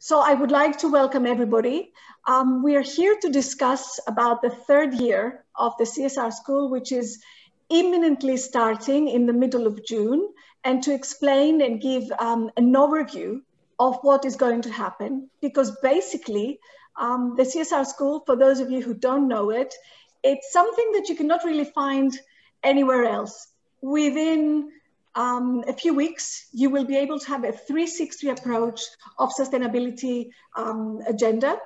So I would like to welcome everybody. Um, we are here to discuss about the third year of the CSR school, which is imminently starting in the middle of June, and to explain and give um, an overview of what is going to happen. Because basically, um, the CSR school, for those of you who don't know it, it's something that you cannot really find anywhere else. Within um, a few weeks, you will be able to have a 360 approach of sustainability um, agenda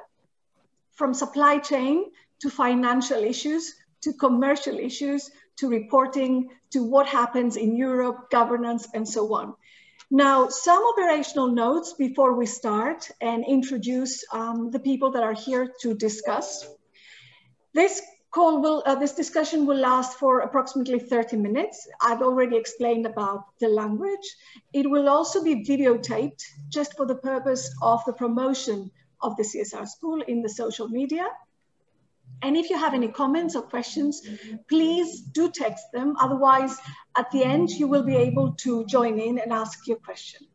from supply chain to financial issues to commercial issues to reporting to what happens in Europe, governance, and so on. Now, some operational notes before we start and introduce um, the people that are here to discuss. This call will, uh, this discussion will last for approximately 30 minutes. I've already explained about the language. It will also be videotaped just for the purpose of the promotion of the CSR school in the social media. And if you have any comments or questions, please do text them. Otherwise, at the end, you will be able to join in and ask your question.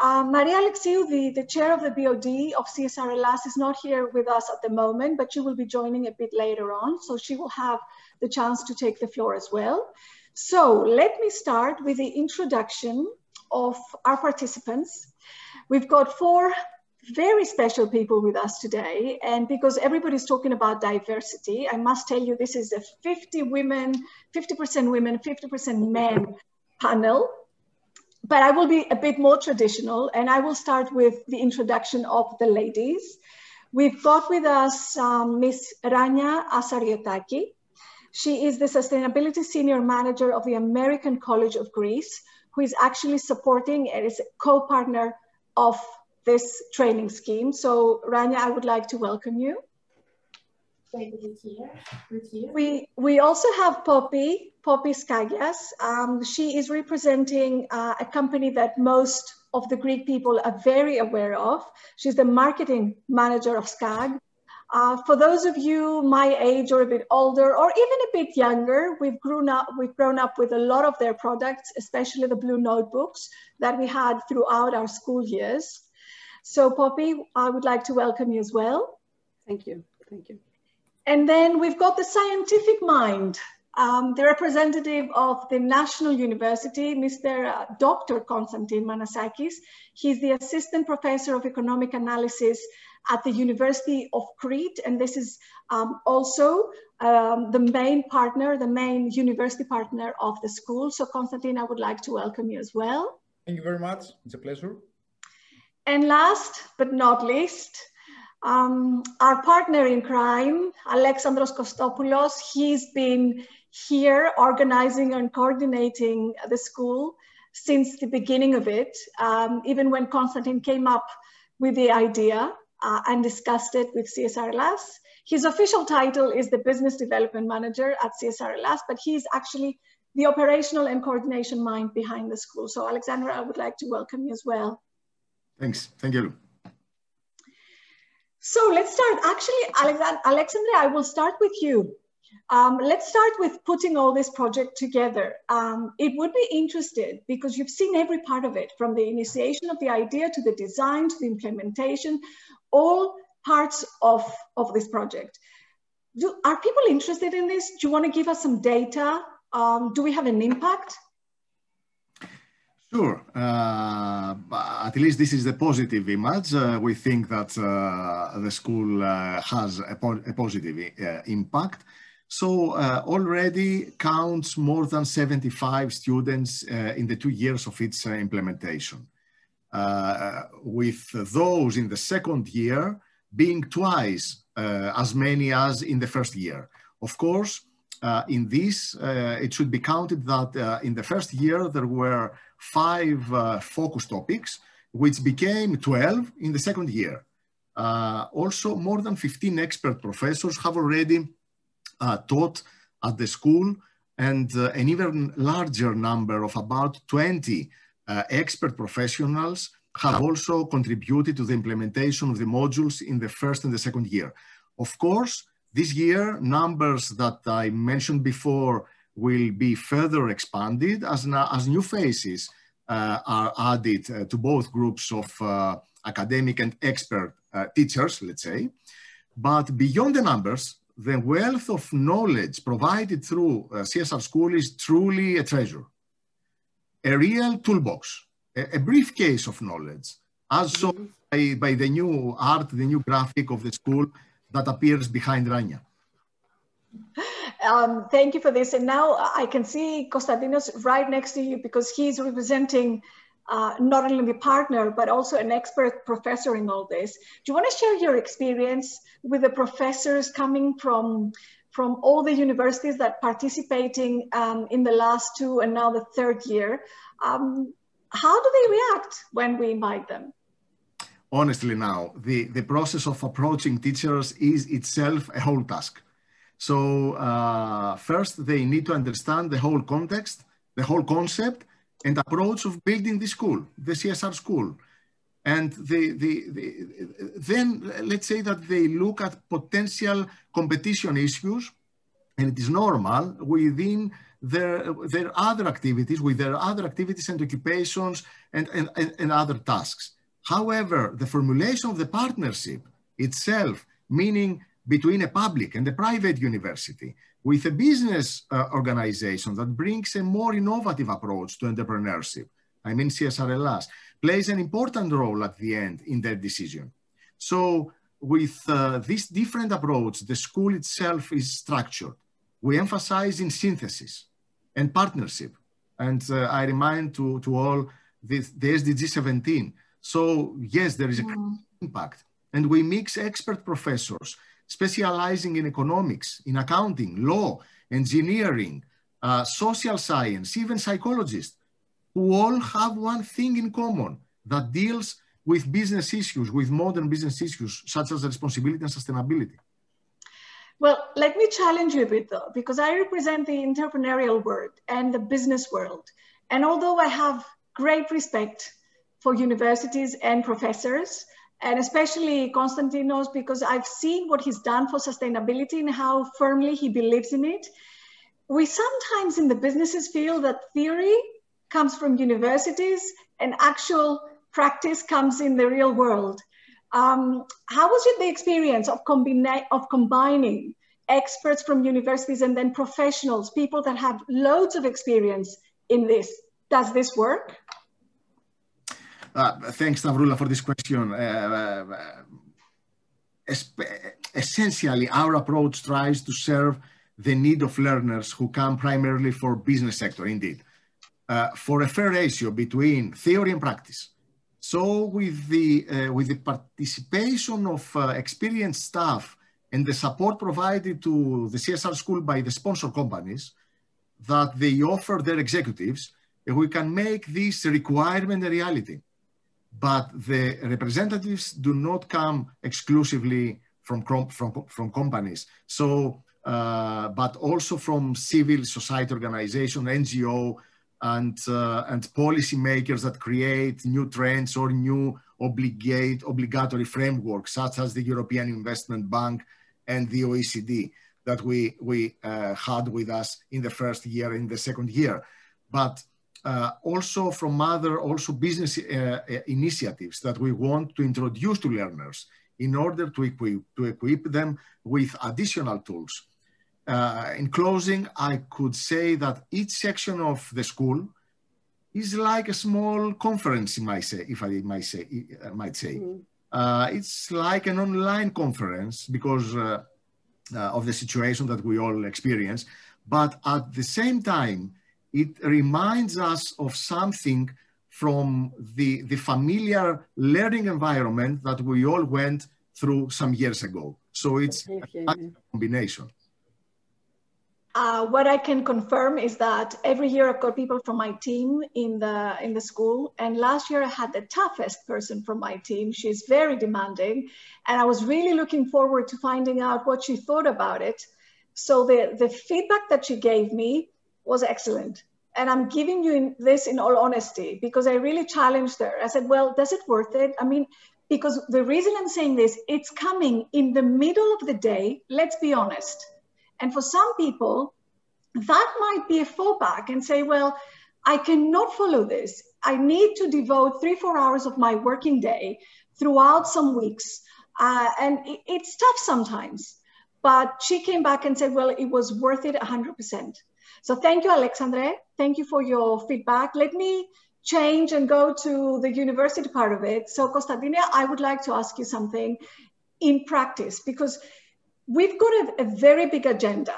Uh, Maria Alexiou, the, the chair of the BOD of CSR Hellas, is not here with us at the moment, but she will be joining a bit later on. So she will have the chance to take the floor as well. So let me start with the introduction of our participants. We've got four very special people with us today. And because everybody's talking about diversity, I must tell you this is a 50 women, 50% women, 50% men panel but I will be a bit more traditional and I will start with the introduction of the ladies. We've got with us um, Ms. Rania Asariotaki. She is the Sustainability Senior Manager of the American College of Greece, who is actually supporting and is co-partner of this training scheme. So Rania, I would like to welcome you. Thank you here with you. We, we also have Poppy, Poppy Skagias. Um, she is representing uh, a company that most of the Greek people are very aware of. She's the marketing manager of SKAG. Uh, for those of you my age or a bit older or even a bit younger, we've grown up, we've grown up with a lot of their products, especially the blue notebooks that we had throughout our school years. So Poppy, I would like to welcome you as well. Thank you, thank you. And then we've got the scientific mind, um, the representative of the National University, Mr. Uh, Dr. Konstantin Manasakis. He's the assistant professor of economic analysis at the University of Crete. And this is um, also um, the main partner, the main university partner of the school. So Konstantin, I would like to welcome you as well. Thank you very much. It's a pleasure. And last but not least, um, our partner in crime, Alexandros Kostopoulos, he's been here organizing and coordinating the school since the beginning of it, um, even when Konstantin came up with the idea uh, and discussed it with CSR Hellas. His official title is the Business Development Manager at CSR Hellas, but he's actually the operational and coordination mind behind the school. So Alexandra, I would like to welcome you as well. Thanks, thank you. So let's start. Actually, Alexandra, I will start with you. Um, let's start with putting all this project together. Um, it would be interested because you've seen every part of it, from the initiation of the idea to the design to the implementation, all parts of, of this project. Do, are people interested in this? Do you want to give us some data? Um, do we have an impact? Sure. Uh, at least this is the positive image. Uh, we think that uh, the school uh, has a, po a positive uh, impact. So uh, already counts more than 75 students in the two years of its implementation. with those in the second year being twice as many as in the first year. Of course, in this, it should be counted that in the first year there were five uh, focus topics, which became 12 in the second year. Uh, also, more than 15 expert professors have already uh, taught at the school and uh, an even larger number of about 20 uh, expert professionals have also contributed to the implementation of the modules in the first and the second year. Of course, this year, numbers that I mentioned before will be further expanded as, as new faces uh, are added uh, to both groups of uh, academic and expert uh, teachers, let's say. But beyond the numbers, the wealth of knowledge provided through uh, CSR School is truly a treasure. A real toolbox, a, a briefcase of knowledge, as shown by, by the new art, the new graphic of the school that appears behind Rania. Um, thank you for this. And now I can see Konstantinos right next to you because he's representing uh, not only the partner, but also an expert professor in all this. Do you want to share your experience with the professors coming from, from all the universities that participating um, in the last two and now the third year? Um, how do they react when we invite them? Honestly now, the, the process of approaching teachers is itself a whole task. So uh, first they need to understand the whole context, the whole concept, and approach of building the school, the CSR school. And the, the, the, then let's say that they look at potential competition issues, and it is normal within their, their other activities, with their other activities and occupations and, and, and, and other tasks. However, the formulation of the partnership itself, meaning between a public and a private university, with a business uh, organization that brings a more innovative approach to entrepreneurship, I mean CSR Hellas, plays an important role at the end in their decision. So with uh, this different approach, the school itself is structured. We emphasize in synthesis and partnership. And uh, I remind to, to all this, the SDG 17. So yes, there is a mm. impact. And we mix expert professors specializing in economics, in accounting, law, engineering, uh, social science, even psychologists, who all have one thing in common that deals with business issues, with modern business issues, such as responsibility and sustainability. Well, let me challenge you a bit though, because I represent the entrepreneurial world and the business world. And although I have great respect for universities and professors, and especially Konstantinos, because I've seen what he's done for sustainability and how firmly he believes in it. We sometimes in the businesses feel that theory comes from universities and actual practice comes in the real world. Um, how was it the experience of, combina- of combining experts from universities and then professionals, people that have loads of experience in this? Does this work? Uh, thanks, Stavroula, for this question. Uh, uh, essentially, our approach tries to serve the need of learners who come primarily for business sector, indeed, uh, for a fair ratio between theory and practice. So with the, uh, with the participation of uh, experienced staff and the support provided to the CSR school by the sponsor companies that they offer their executives, we can make this requirement a reality but the representatives do not come exclusively from, from, from companies. So, uh, but also from civil society organization, NGO, and, uh, and policymakers that create new trends or new obligate, obligatory frameworks, such as the European Investment Bank and the OECD that we, we uh, had with us in the first year, in the second year. But uh, also from other also business uh, uh, initiatives that we want to introduce to learners in order to equip, to equip them with additional tools. Uh, in closing, I could say that each section of the school is like a small conference, might say, if I might say. Uh, might say. Mm. Uh, it's like an online conference because of the situation that we all experience. But at the same time, it reminds us of something from the, the familiar learning environment that we all went through some years ago. So it's a combination. Uh, what I can confirm is that every year I've got people from my team in the in the school, and last year I had the toughest person from my team. She's very demanding, and I was really looking forward to finding out what she thought about it. So the the feedback that she gave me was excellent. And I'm giving you this in all honesty because I really challenged her. I said, well, does it worth it? I mean, because the reason I'm saying this, it's coming in the middle of the day, let's be honest. And for some people, that might be a fallback and say, well, I cannot follow this. I need to devote three, four hours of my working day throughout some weeks. Uh, and it, it's tough sometimes. But she came back and said, well, it was worth it 100%. So thank you, Alexandre. Thank you for your feedback. Let me change and go to the university part of it. So Konstantinia, I would like to ask you something in practice, because we've got a, a very big agenda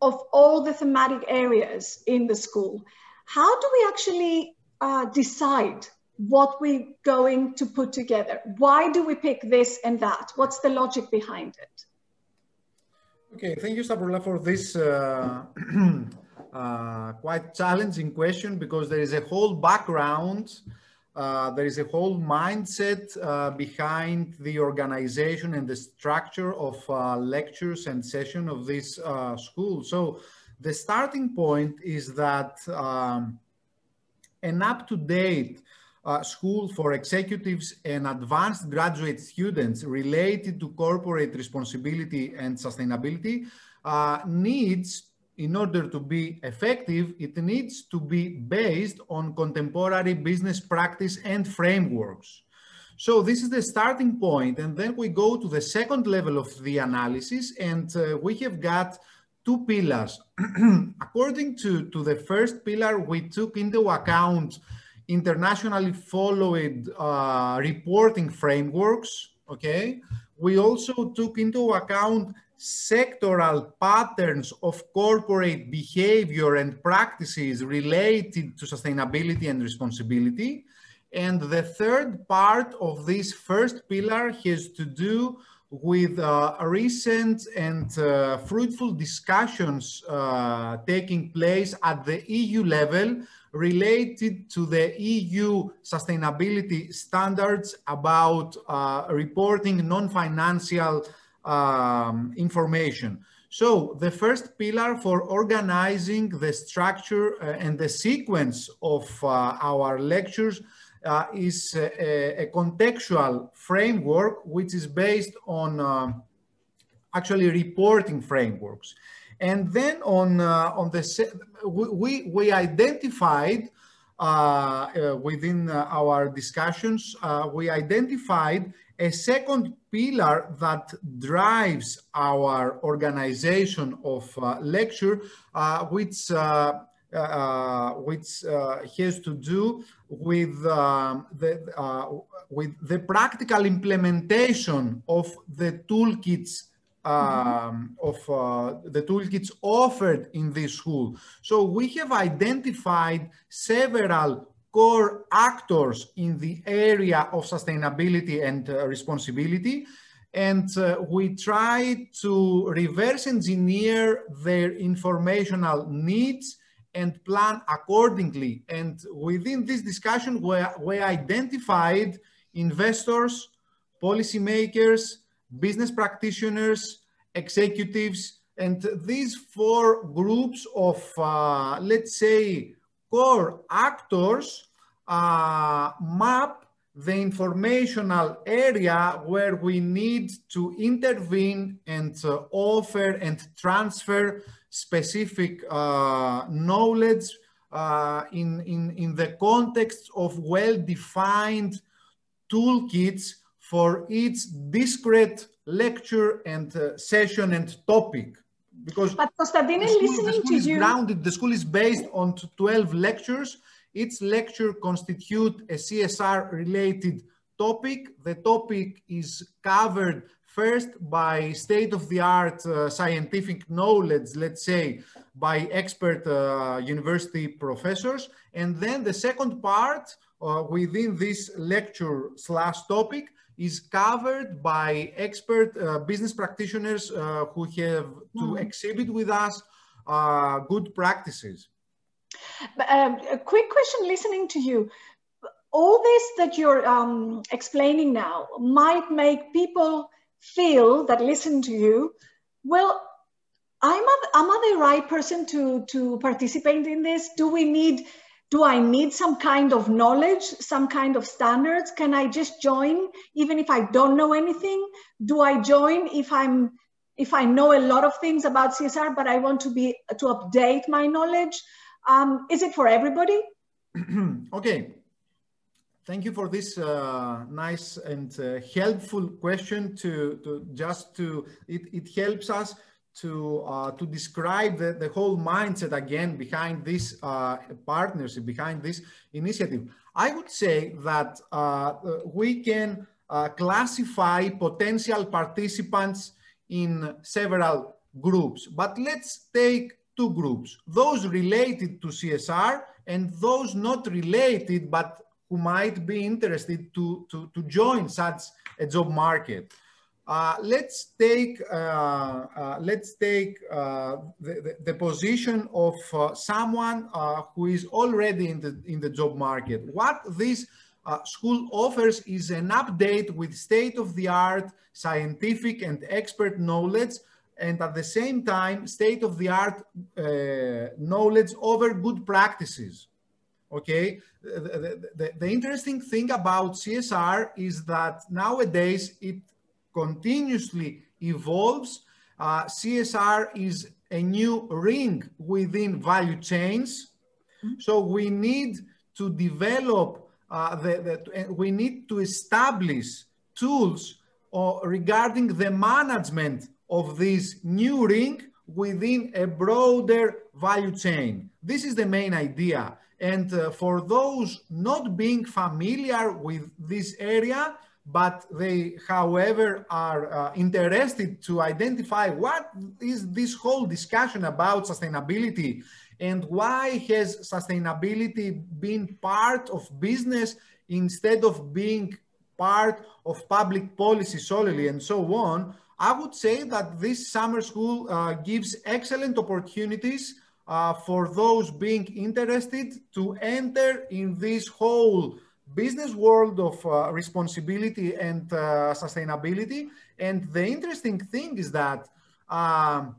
of all the thematic areas in the school. How do we actually uh, decide what we're going to put together? Why do we pick this and that? What's the logic behind it? Okay, thank you, Stavroula, for this uh, uh, quite challenging question because there is a whole background, uh, there is a whole mindset uh, behind the organization and the structure of uh, lectures and session of this uh, school. So the starting point is that um, an up-to-date uh, school for executives and advanced graduate students related to corporate responsibility and sustainability uh, needs, in order to be effective, it needs to be based on contemporary business practice and frameworks. So this is the starting point, and then we go to the second level of the analysis, and uh, we have got two pillars. According to, to the first pillar, we took into account internationally followed uh, reporting frameworks, okay? We also took into account sectoral patterns of corporate behavior and practices related to sustainability and responsibility. And the third part of this first pillar has to do with uh, recent and uh, fruitful discussions uh, taking place at the EU level related to the EU sustainability standards about uh, reporting non-financial um, information. So the first pillar for organizing the structure uh, and the sequence of uh, our lectures uh, is a, a, contextual framework which is based on uh, actually reporting frameworks. And then on, uh, on the, we, we identified uh, uh, within uh, our discussions, we identified a second pillar that drives our organization of lecture, which uh, which uh, has to do with um, the uh, with the practical implementation of the toolkits um, of uh, the toolkits offered in this school. So we have identified several core actors in the area of sustainability and uh, responsibility. And uh, we try to reverse engineer their informational needs and plan accordingly. And within this discussion, we, we identified investors, policymakers, business practitioners, executives, and these four groups of, uh, let's say, core actors uh, map the informational area where we need to intervene and uh, offer and transfer specific uh, knowledge uh, in, in, in the context of well-defined toolkits for each discrete lecture and uh, session and topic. Because but Konstantinos, listening to you, grounded, the school is based on 12 lectures. Each lecture constitute a CSR related topic. The topic is covered first by state-of-the-art uh, scientific knowledge, let's say, by expert uh, university professors. And then the second part uh, within this lecture slash topic is covered by expert uh, business practitioners uh, who have to mm. exhibit with us uh, good practices. But, um, a quick question listening to you. All this that you're um, explaining now might make people feel that listen to you, well, I'm a, am I the right person to, to participate in this? Do we need do I need some kind of knowledge, some kind of standards? Can I just join even if I don't know anything? Do I join if I'm if I know a lot of things about CSR, but I want to be to update my knowledge? Um, is it for everybody? okay. thank you for this uh, nice and uh, helpful question to, to just to, it, it helps us to, uh, to describe the, the whole mindset again behind this uh, partnership, behind this initiative. I would say that uh, we can uh, classify potential participants in several groups, but let's take two groups, those related to CSR and those not related, but who might be interested to, to, to join such a job market. Uh, let's take uh, uh, let's take uh, the, the, position of uh, someone who is already in the in the job market. What this school offers is an update with state-of-the-art scientific and expert knowledge, and at the same time state-of-the-art knowledge over good practices. Okay, the, the, the interesting thing about CSR is that nowadays it continuously evolves. Uh, CSR is a new ring within value chains. So we need to develop, uh, the, the, we need to establish tools uh, regarding the management of this new ring within a broader value chain. This is the main idea. And uh, for those not being familiar with this area, but they, however, are uh, interested to identify what is this whole discussion about sustainability and why has sustainability been part of business instead of being part of public policy solely and so on. I would say that this summer school uh, gives excellent opportunities uh, for those being interested to enter in this whole business world of uh, responsibility and uh, sustainability. And the interesting thing is that um,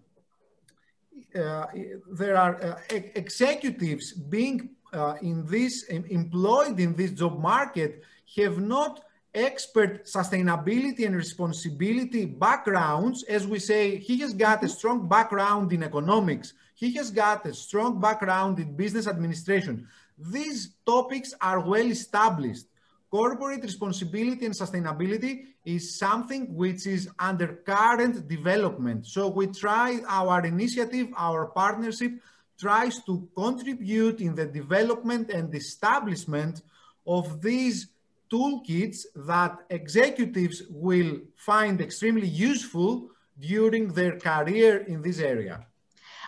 uh, there are uh, executives being uh, in this employed in this job market have not expert sustainability and responsibility backgrounds. As we say he has got a strong background in economics. He has got a strong background in business administration these topics are well established. Corporate responsibility and sustainability is something which is under current development. So we try our initiative, our partnership tries to contribute in the development and establishment of these toolkits that executives will find extremely useful during their career in this area.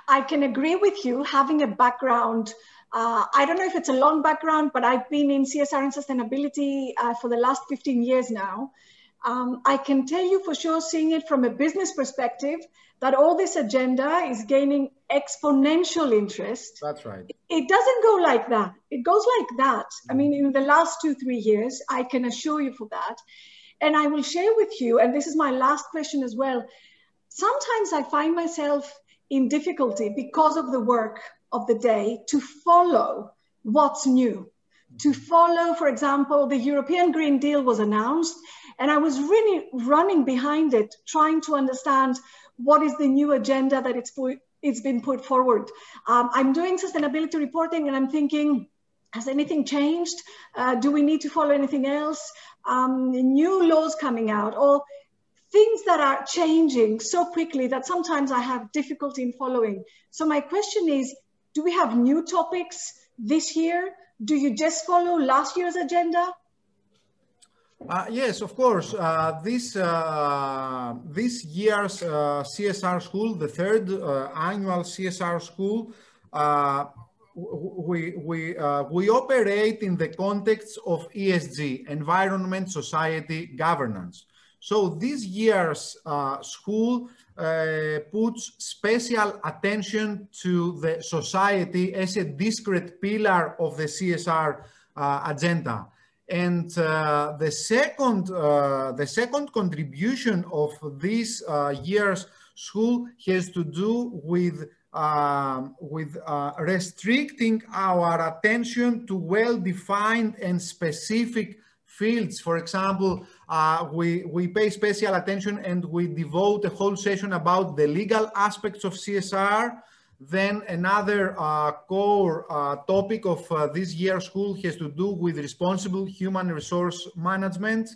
I can agree with you. Having a background uh, I don't know if it's a long background, but I've been in CSR and sustainability uh, for the last 15 years now. Um, I can tell you for sure, seeing it from a business perspective, that all this agenda is gaining exponential interest. That's right. It doesn't go like that. It goes like that. I mean, in the last two, three years, I can assure you for that. And I will share with you, and this is my last question as well. Sometimes I find myself in difficulty because of the work of the day to follow what's new. To follow, for example, the European Green Deal was announced, and I was really running behind it, trying to understand what is the new agenda that it's, it's been put forward. Um, I'm doing sustainability reporting, and I'm thinking, has anything changed? Uh, do we need to follow anything else? Um, new laws coming out, or things that are changing so quickly that sometimes I have difficulty in following. So my question is, do we have new topics this year? Do you just follow last year's agenda? Uh, yes, of course. Uh, this uh, this year's uh, CSR school, the third uh, annual CSR school, uh, we we we operate in the context of ESG, environment, society, governance. So this year's school uh, puts special attention to the society as a discrete pillar of the CSR uh, agenda. And uh, the second, uh, the second contribution of this uh, year's school has to do with um, with restricting our attention to well-defined and specific fields. For example, uh, we, we pay special attention and we devote a whole session about the legal aspects of CSR, Then another uh, core uh, topic of uh, this year's school has to do with responsible human resource management.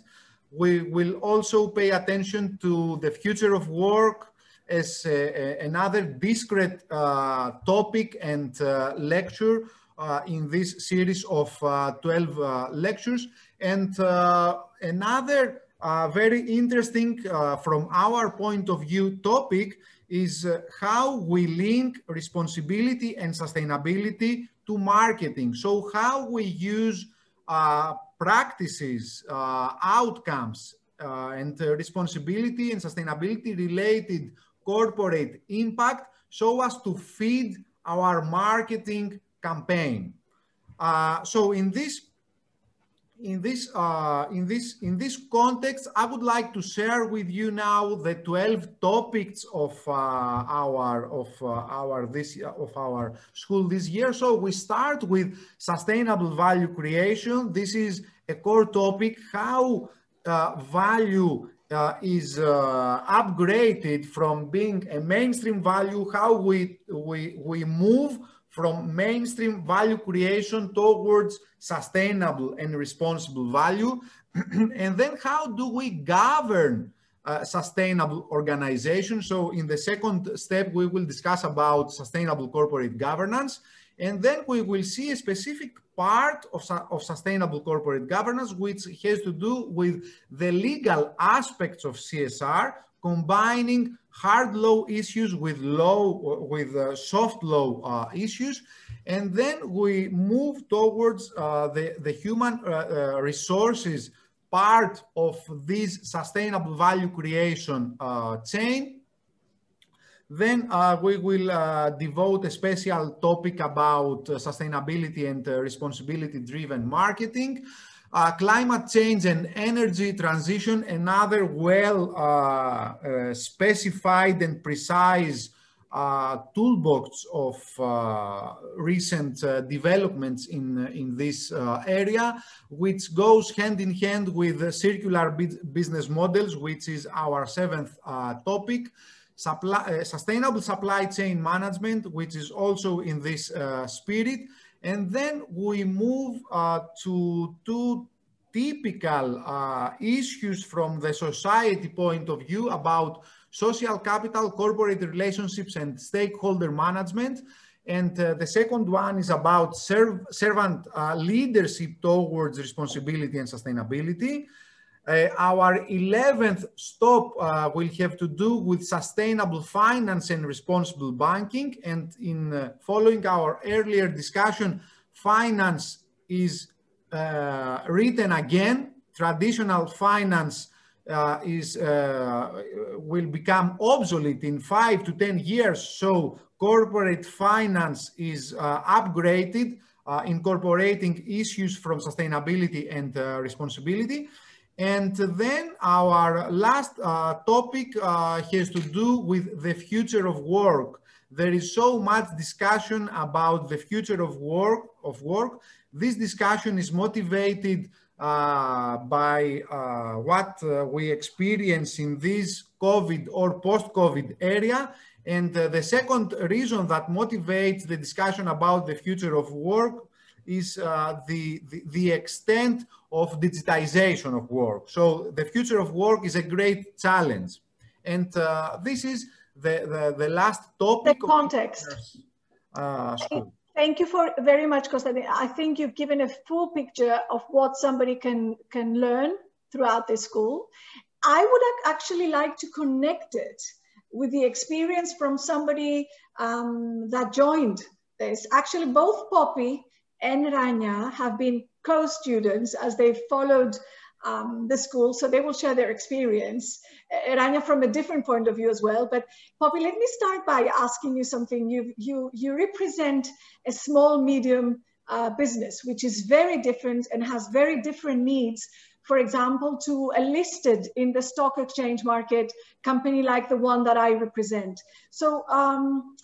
We will also pay attention to the future of work as another discrete uh, topic and uh, lecture uh, in this series of 12 lectures. And another very interesting from our point of view topic is uh, how we link responsibility and sustainability to marketing. So how we use uh, practices, uh, outcomes, uh, and responsibility and sustainability related corporate impact so as to feed our marketing campaign. Uh, so in this in this uh, in this in this context, I would like to share with you now the 12 topics of uh, our of uh, our this of our school this year. So we start with sustainable value creation. This is a core topic: how uh, value uh, is uh, upgraded from being a mainstream value, how we, we, we move from mainstream value creation towards sustainable and responsible value. and then how do we govern uh, sustainable organization? So in the second step, we will discuss about sustainable corporate governance. And then we will see a specific part of, of sustainable corporate governance, which has to do with the legal aspects of CSR, combining hard law issues with low, with uh, soft law uh, issues. And then we move towards uh, the, the human uh, uh, resources part of this sustainable value creation uh, chain then we will devote a special topic about sustainability and uh, responsibility-driven marketing. Uh, climate change and energy transition, another well uh, specified and precise toolbox of recent developments in, in this area, which goes hand in hand with circular business models, which is our seventh topic supply, uh, sustainable supply chain management, which is also in this uh, spirit. And then we move uh, to two typical uh, issues from the society point of view about social capital, corporate relationships, and stakeholder management. And uh, the second one is about serv servant uh, leadership towards responsibility and sustainability. Uh, our 11th stop uh, will have to do with sustainable finance and responsible banking. And in uh, following our earlier discussion, finance is uh, written again. Traditional finance uh, is uh, will become obsolete in five to 10 years. So corporate finance is upgraded, incorporating issues from sustainability and responsibility. And then our last uh, topic uh, has to do with the future of work. There is so much discussion about the future of work. Of work. This discussion is motivated uh, by uh, what uh, we experience in this COVID or post-COVID area. And uh, the second reason that motivates the discussion about the future of work is the, the, the, extent of digitization of work. So the future of work is a great challenge. And uh, this is the, the, the, last topic. The context. Uh, Thank you for very much, Konstantin. I think you've given a full picture of what somebody can, can learn throughout the school. I would actually like to connect it with the experience from somebody um, that joined this. Actually, both Poppy and Rania have been co-students as they followed um, the school, so they will share their experience. Uh, Rania from a different point of view as well. But Poppy, let me start by asking you something. You, you, you represent a small, medium uh, business, which is very different and has very different needs for example, to a listed in the stock exchange market company like the one that I represent. So um,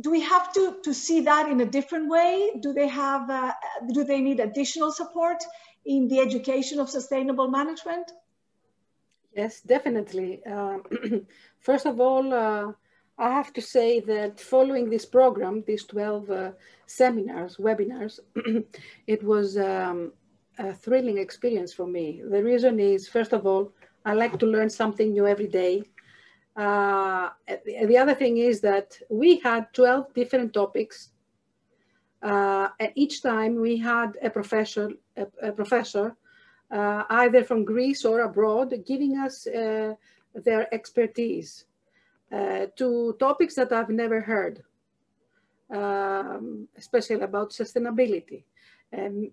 do we have to, to see that in a different way? Do they have, uh, do they need additional support in the education of sustainable management? Yes, definitely. Uh, first of all, uh, I have to say that following this program, these 12 uh, seminars, webinars, it was um, a thrilling experience for me. The reason is, first of all, I like to learn something new every day. Uh, the other thing is that we had 12 different topics. Uh, and each time we had a professor, a, a professor uh, either from Greece or abroad, giving us uh, their expertise uh, to topics that I've never heard, um, especially about sustainability. And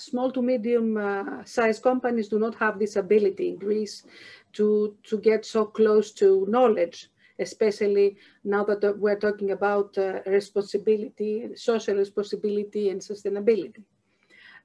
small to medium uh, sized companies do not have this ability in Greece to, to get so close to knowledge, especially now that we're talking about uh, responsibility, social responsibility and sustainability.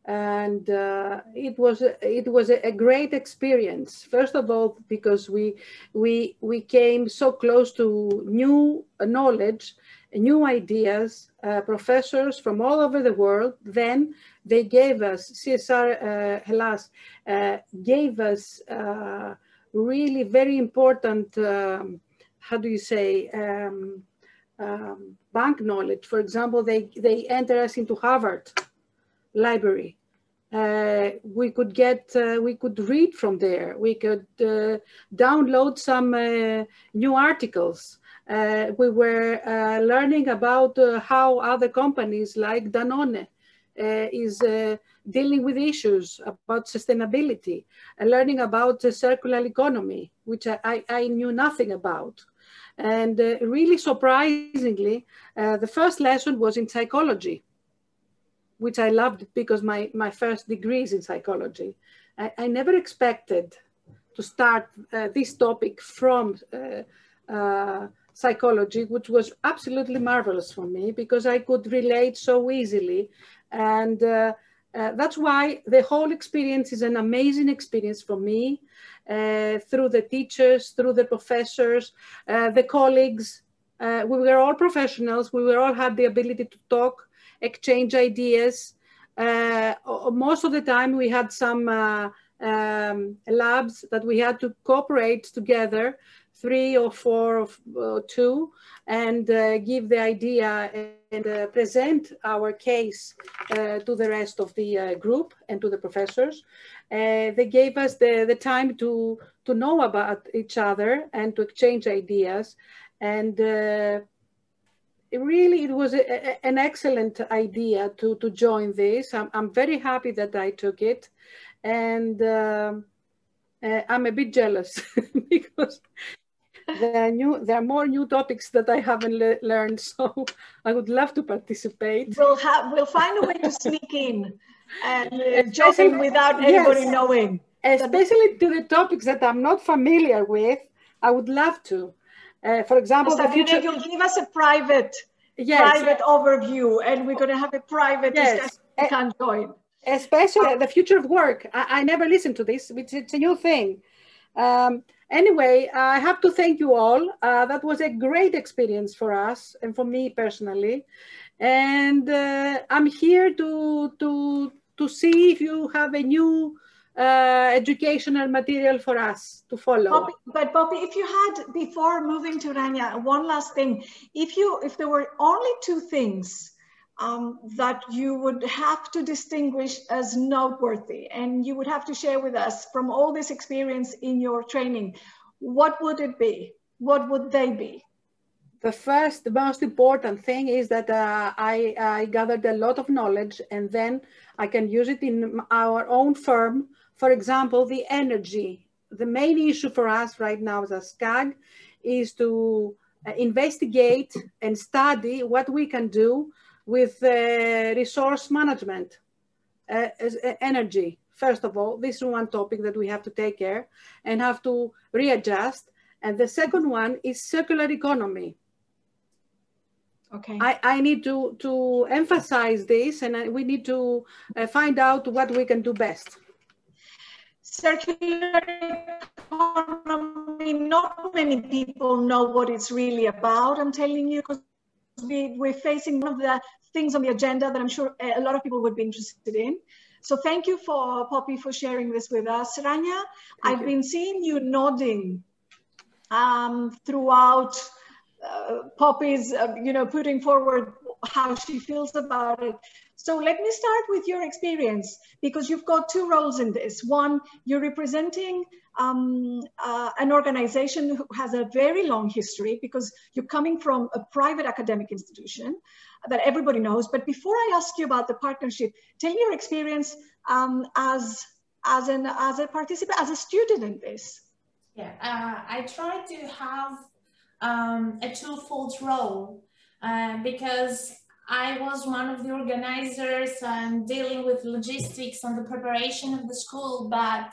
And uh, it was it was a great experience. First of all because we we we came so close to new knowledge new ideas uh, professors from all over the world then they gave us csr uh, Hellas uh, gave us uh, really very important um, how do you say um, um, bank knowledge for example they they enter us into harvard library. Uh, we could get, uh, we could read from there. We could download some new articles. Uh, we were uh, learning about how other companies like Danone is dealing with issues about sustainability, and learning about the circular economy, which I, I knew nothing about. And really surprisingly, the first lesson was in psychology which I loved because my, my first degree is in psychology. I, I never expected to start uh, this topic from uh, uh, psychology, which was absolutely marvelous for me because I could relate so easily. And uh, uh, that's why the whole experience is an amazing experience for me uh, through the teachers, through the professors, the colleagues. we were all professionals. We were all had the ability to talk exchange ideas. Uh, most of the time we had some uh, um, labs that we had to cooperate together, three or four or uh, two, and uh, give the idea and uh, present our case uh, to the rest of the group and to the professors. they gave us the, the time to, to know about each other and to exchange ideas. And it really it was a, a, an excellent idea to to join this. I'm, I'm very happy that I took it, and uh, uh, I'm a bit jealous because there are new there are more new topics that I haven't le learned. So I would love to participate. We'll have we'll find a way to sneak in and uh, join without anybody yes, knowing. Especially to the topics that I'm not familiar with, I would love to. Uh, for example, the future... you'll give us a private, yes. private overview, and we're going to have a private yes. discussion. You can join. Especially the future of work. I, I never listened to this. It's, it's a new thing. Um, anyway, I have to thank you all. Uh, that was a great experience for us and for me personally. And uh, I'm here to to to see if you have a new uh, educational material for us to follow. But Poppy, if you had before moving to Rania, one last thing, if you if there were only two things um, that you would have to distinguish as noteworthy, and you would have to share with us from all this experience in your training, what would it be? What would they be? The first, the most important thing is that uh, I, I gathered a lot of knowledge and then I can use it in our own firm for example, the energy. The main issue for us right now as a SKAG is to uh, investigate and study what we can do with uh, resource management, uh, uh, energy. First of all, this is one topic that we have to take care and have to readjust. And the second one is circular economy. Okay. I, I need to, to emphasize this and we need to uh, find out what we can do best circular economy, not many people know what it's really about. I'm telling you, because we, we're facing one of the things on the agenda that I'm sure a lot of people would be interested in. So thank you for Poppy for sharing this with us. Rania, I've you. been seeing you nodding um, throughout uh, Poppy's, uh, you know, putting forward how she feels about it. So let me start with your experience because you've got two roles in this. One, you're representing um, uh, an organization who has a very long history because you're coming from a private academic institution that everybody knows. But before I ask you about the partnership, tell me your experience um, as as an as a participant, as a student in this. Yeah, uh, I try to have um, a twofold role uh, because I was one of the organizers and dealing with logistics and the preparation of the school, but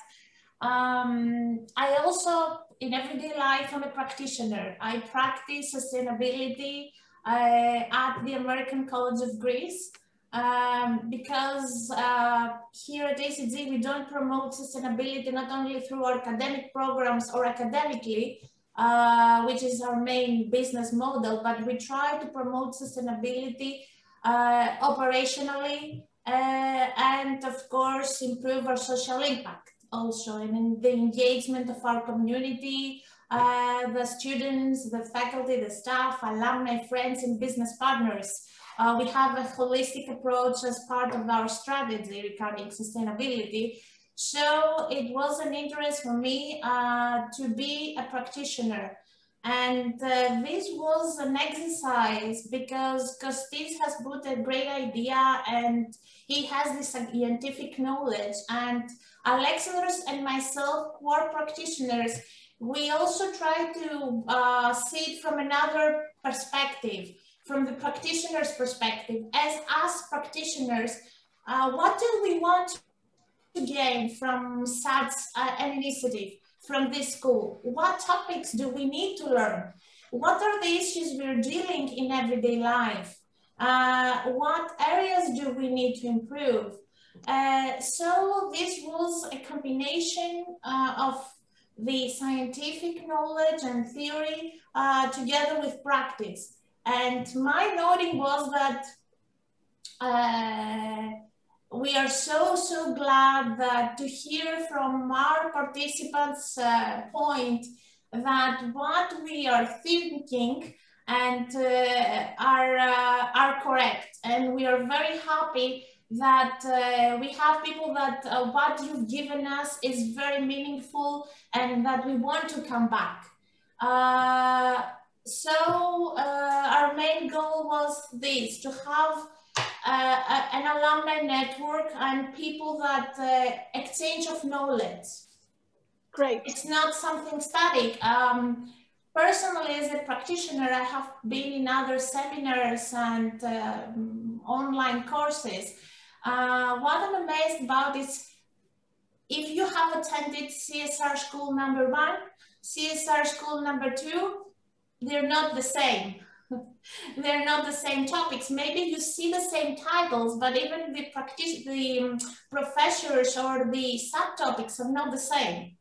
um, I also, in everyday life, I'm a practitioner. I practice sustainability uh, at the American College of Greece um, because uh, here at ACG, we don't promote sustainability not only through our academic programs or academically, uh, which is our main business model, but we try to promote sustainability uh, operationally uh, and of course improve our social impact also and in the engagement of our community, uh, the students, the faculty, the staff, alumni, friends, and business partners. Uh, we have a holistic approach as part of our strategy regarding sustainability. So it was an interest for me uh, to be a practitioner. And uh, this was an exercise because Kostis has put a great idea and he has this scientific knowledge. And Alexandros and myself, who are practitioners, we also try to uh, see it from another perspective, from the practitioner's perspective. As us practitioners, uh, what do we want to gain from such an initiative, from this school? What topics do we need to learn? What are the issues we're dealing in everyday life? Uh, what areas do we need to improve? Uh, so this was a combination uh, of the scientific knowledge and theory uh, together with practice. And my noting was that uh, we are so, so glad that to hear from our participants' uh, point that what we are thinking and uh, are, uh, are correct. And we are very happy that uh, we have people that uh, what you've given us is very meaningful and that we want to come back. Uh, so our main goal was this, to have uh, an alumni network and people that uh, exchange of knowledge. Great. It's not something static. Um, personally, as a practitioner, I have been in other seminars and um, online courses. Uh, what I'm amazed about is if you have attended CSR school number one, CSR school number two, they're not the same. They're not the same topics. Maybe you see the same titles, but even the practice, the um, professors or the subtopics are not the same.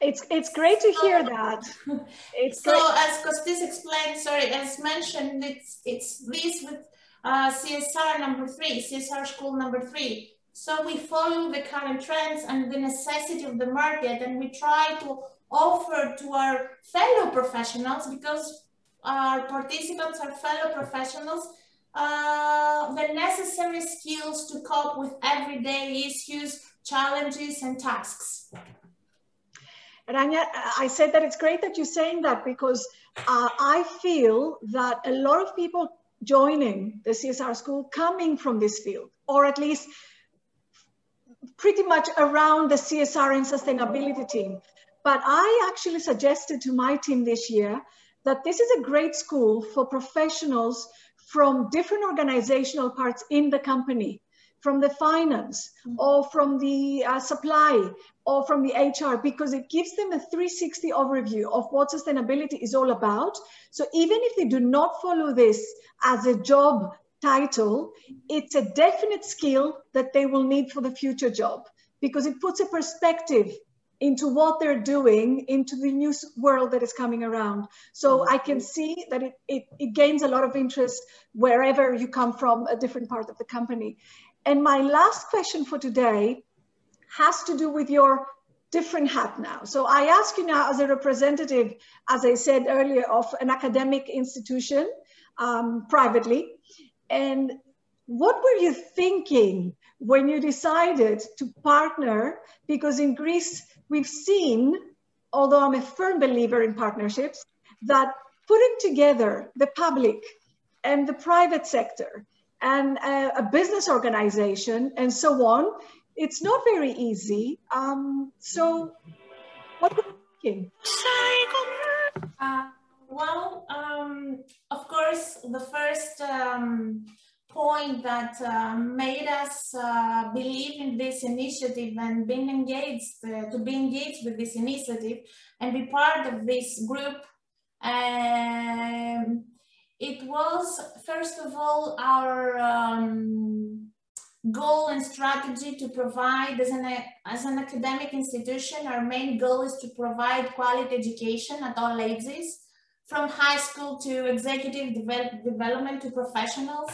It's it's great to hear that. It's so great. as Kostis explained, sorry, as mentioned, it's it's this with uh, CSR number three, CSR school number three. So we follow the current trends and the necessity of the market, and we try to offer to our fellow professionals because our participants are fellow professionals uh, the necessary skills to cope with everyday issues, challenges, and tasks. Rania, I said that it's great that you're saying that because uh, I feel that a lot of people joining the CSR school coming from this field, or at least pretty much around the CSR and sustainability team. But I actually suggested to my team this year that this is a great school for professionals from different organizational parts in the company, from the finance mm-hmm. or from the uh, supply or from the HR, because it gives them a 360 overview of what sustainability is all about. So even if they do not follow this as a job title, it's a definite skill that they will need for the future job because it puts a perspective into what they're doing into the new world that is coming around. So I can see that it, it, it, gains a lot of interest wherever you come from, a different part of the company. And my last question for today has to do with your different hat now. So I ask you now as a representative, as I said earlier, of an academic institution um, privately, and what were you thinking when you decided to partner? Because in Greece, we've seen, although I'm a firm believer in partnerships, that putting together the public and the private sector and a, a business organization and so on it's not very easy. Um, so, what were you thinking? Uh, well, um, of course, the first um, point that uh, made us uh, believe in this initiative and being engaged, uh, to be engaged with this initiative and be part of this group, um, it was, first of all, our um, goal and strategy to provide as an, as an academic institution, our main goal is to provide quality education at all ages, from high school to executive develop, development to professionals.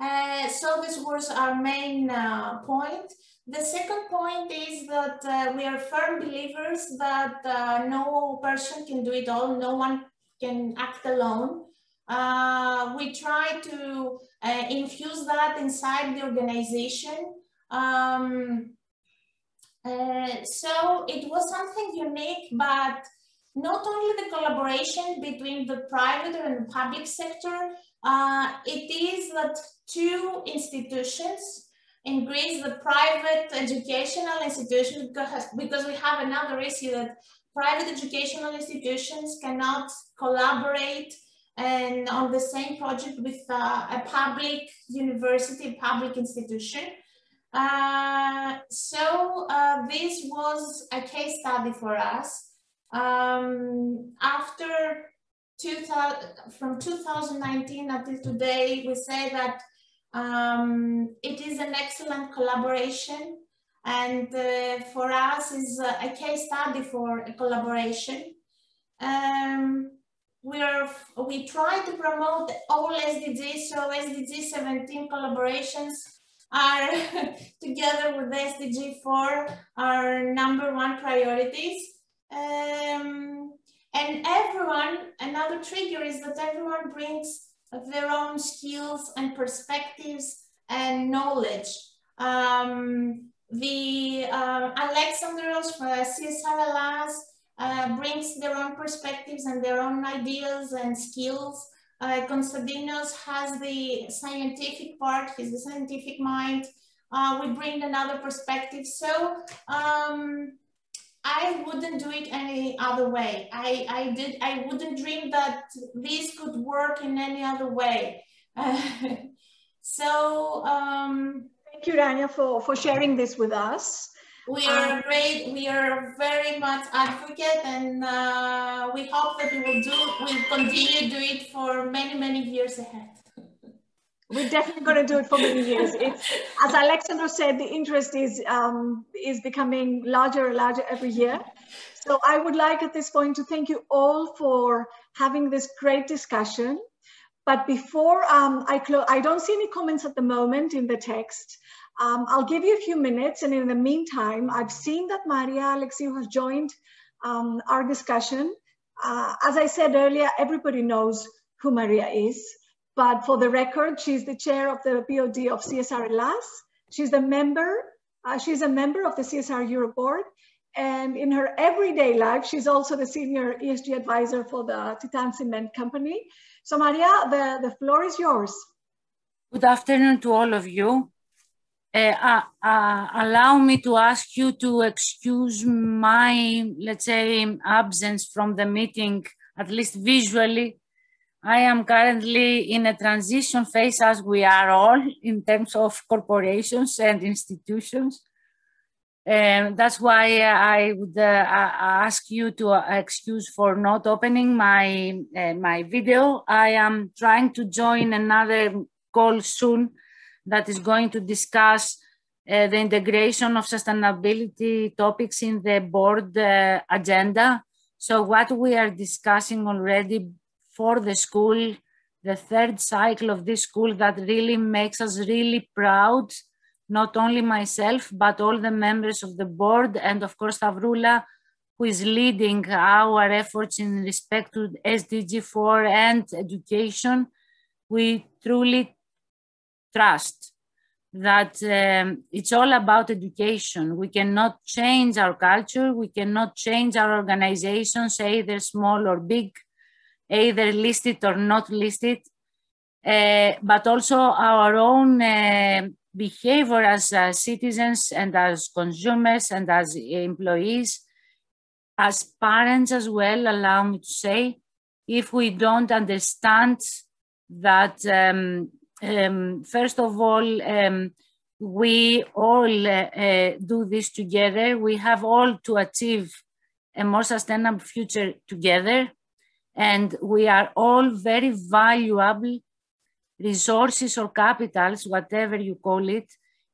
Uh, so this was our main uh, point. The second point is that uh, we are firm believers that uh, no person can do it all, no one can act alone. Uh, we try to infuse that inside the organization. Um, so it was something unique, but not only the collaboration between the private and public sector, uh, it is that two institutions in Greece, the private educational institutions, because, we have another issue that private educational institutions cannot collaborate and on the same project with uh, a public university, public institution. Uh, so uh, this was a case study for us. Um, after 2000, from 2019 until today, we say that um, it is an excellent collaboration and uh, for us is a case study for a collaboration. Um, we are we try to promote all SDGs, so SDG 17 collaborations are together with SDG 4 our number one priorities. Um, and everyone, another trigger is that everyone brings their own skills and perspectives and knowledge. Um, the uh, Alexandros CSR Hellas uh, brings their own perspectives and their own ideas and skills. Uh, Konstantinos has the scientific part, he's the scientific mind. Uh, we bring another perspective. So um, I wouldn't do it any other way. I, I did. I wouldn't dream that this could work in any other way. so um, thank you, Rania, for for sharing this with us. We are great. We are very much advocate, and uh, we hope that we will do. We'll continue to do it for many many years ahead. We're definitely going to do it for many years. It's, as Alexandra said, the interest is um, is becoming larger and larger every year. So I would like at this point to thank you all for having this great discussion. But before um, I close, I don't see any comments at the moment in the text. Um, I'll give you a few minutes. And in the meantime, I've seen that Maria Alexiou has joined um, our discussion. Uh, as I said earlier, everybody knows who Maria is. But for the record, she's the chair of the BOD of CSR Hellas. She's the member, uh, she's a member of the CSR Europe Board. And in her everyday life, she's also the senior ESG advisor for the Titan Cement Company. So Maria, the, the floor is yours. Good afternoon to all of you. Uh, uh, allow me to ask you to excuse my, let's say, absence from the meeting, at least visually. I am currently in a transition phase, as we are all, in terms of corporations and institutions. And that's why I would uh, ask you to excuse for not opening my, uh, my video. I am trying to join another call soon that is going to discuss uh, the integration of sustainability topics in the board uh, agenda. So what we are discussing already for the school, the third cycle of this school that really makes us really proud not only myself, but all the members of the board, and of course, Stavroula, who is leading our efforts in respect to SDG 4 and education. We truly trust that um, it's all about education. We cannot change our culture. We cannot change our organizations, either small or big, either listed or not listed, uh, but also our own uh, behavior as uh, citizens and as consumers and as employees, as parents as well, allow me to say, if we don't understand that um, um, first of all, um, we all uh, uh, do this together. We have all to achieve a more sustainable future together. And we are all very valuable resources or capitals, whatever you call it,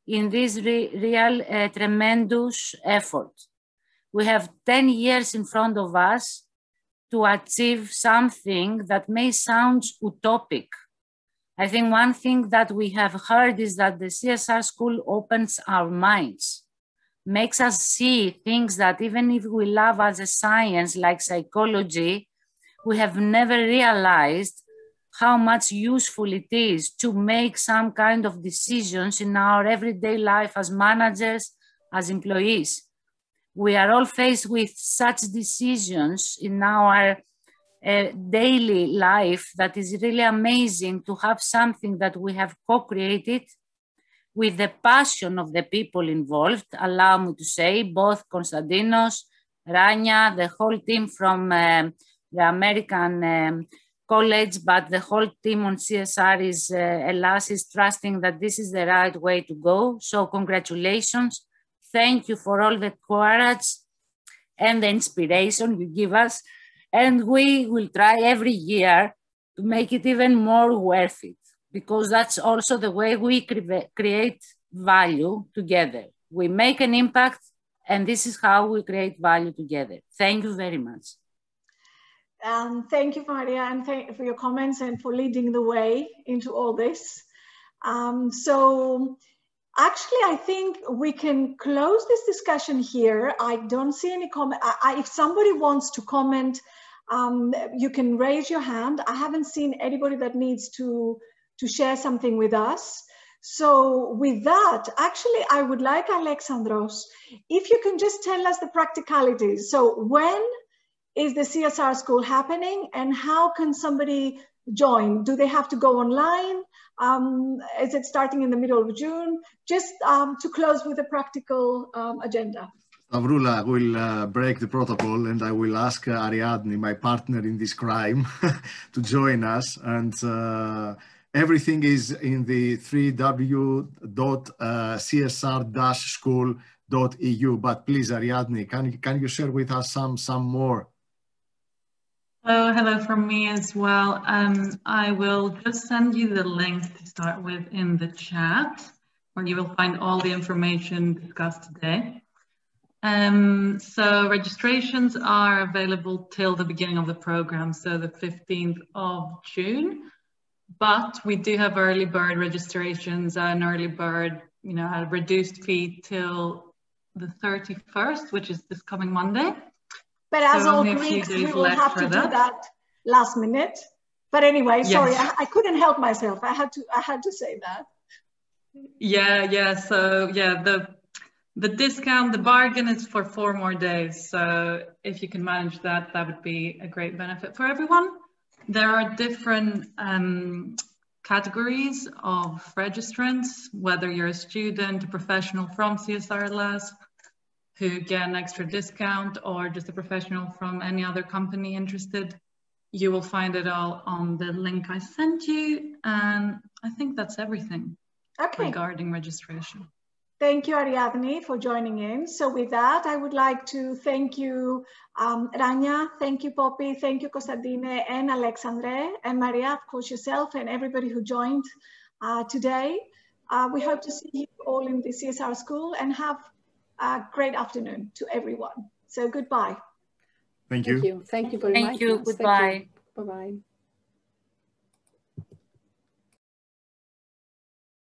in this re real uh, tremendous effort. We have 10 years in front of us to achieve something that may sound utopic I think one thing that we have heard is that the CSR school opens our minds, makes us see things that even if we love as a science like psychology, we have never realized how much useful it is to make some kind of decisions in our everyday life as managers, as employees. We are all faced with such decisions in our daily life that is really amazing to have something that we have co-created with the passion of the people involved, allow me to say, both Konstantinos, Rania, the whole team from um, the American um, college, but the whole team on CSR is, uh, Hellas is trusting that this is the right way to go. So congratulations. Thank you for all the courage and the inspiration you give us and we will try every year to make it even more worth it because that's also the way we cre create value together. We make an impact and this is how we create value together. Thank you very much. Um, thank you, Maria, and thank you for your comments and for leading the way into all this. Um, so actually, I think we can close this discussion here. I don't see any comment. I, I, if somebody wants to comment um, you can raise your hand. I haven't seen anybody that needs to, to share something with us. So with that, actually, I would like Alexandros, if you can just tell us the practicalities. So when is the CSR school happening and how can somebody join? Do they have to go online? Um, is it starting in the middle of June? Just um, to close with a practical um, agenda. Avrula will uh, break the protocol and I will ask uh, Ariadne, my partner in this crime, to join us. And uh, everything is in the www.csr-school.eu. But please, Ariadne, can you, can you share with us some, some more? Hello, hello from me as well. Um, I will just send you the link to start with in the chat, where you will find all the information discussed today. Um, so registrations are available till the beginning of the program, so the 15th of June. But we do have early bird registrations and early bird, you know, a reduced fee till the 31st, which is this coming Monday. But as so all Greeks, we will have to that. do that last minute. But anyway, yes. sorry, I, I couldn't help myself. I had to, I had to say that. Yeah, yeah. So yeah, the the discount, the bargain is for four more days. So if you can manage that, that would be a great benefit for everyone. There are different um, categories of registrants, whether you're a student, a professional from CSR Hellas, who get an extra discount, or just a professional from any other company interested. You will find it all on the link I sent you. And I think that's everything okay. regarding registration. Thank you, Ariadne, for joining in. So with that, I would like to thank you, um, Rania, thank you, Poppy, thank you, Costantine and Alexandre, and Maria, of course, yourself and everybody who joined uh, today. Uh, we hope to see you all in the CSR school and have a great afternoon to everyone. So goodbye. Thank you. Thank you, thank you very thank much. You. Goodbye. Bye-bye.